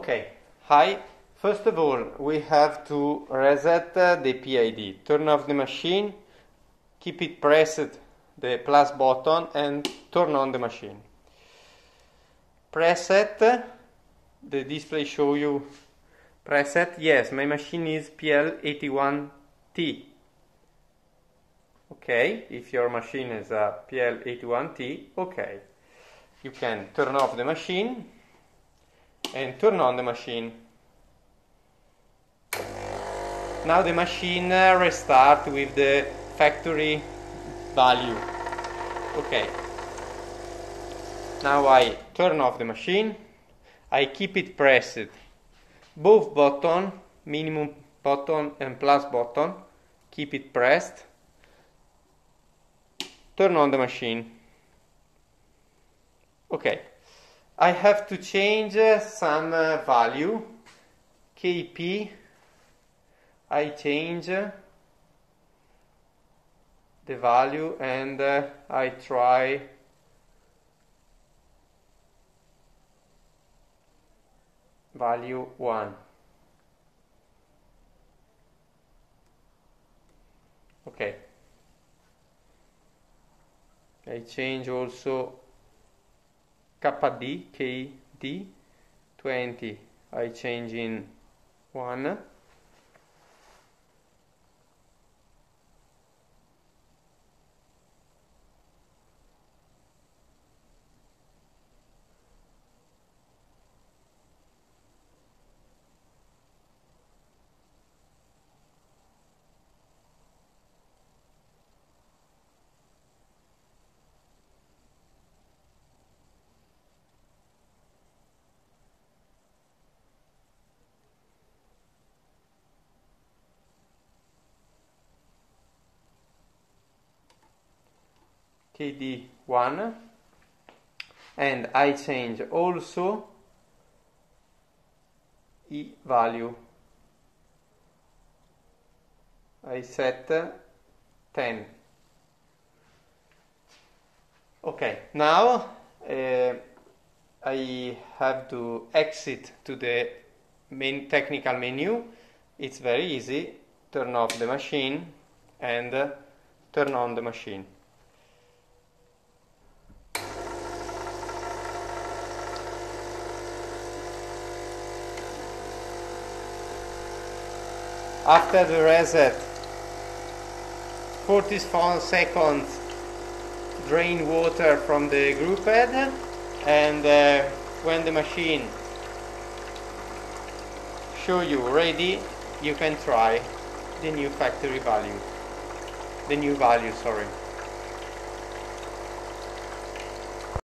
Okay, hi. First of all, we have to reset uh, the PID. Turn off the machine, keep it pressed, the plus button, and turn on the machine. Preset, the display show you preset. Yes, my machine is PL81T. Okay, if your machine is a PL81T, okay. You can turn off the machine and turn on the machine. Now the machine uh, restart with the factory value. Okay. Now I turn off the machine. I keep it pressed. Both button, minimum button and plus button, keep it pressed. Turn on the machine. Okay. I have to change uh, some uh, value. KP I change the value and uh, I try value 1 okay. I change also KD KD 20 I change in 1 KD1 and I change also E value. I set 10. Okay, now uh, I have to exit to the main technical menu. It's very easy. Turn off the machine and uh, turn on the machine. After the reset 44 seconds drain water from the group head and uh, when the machine show you ready you can try the new factory value. The new value sorry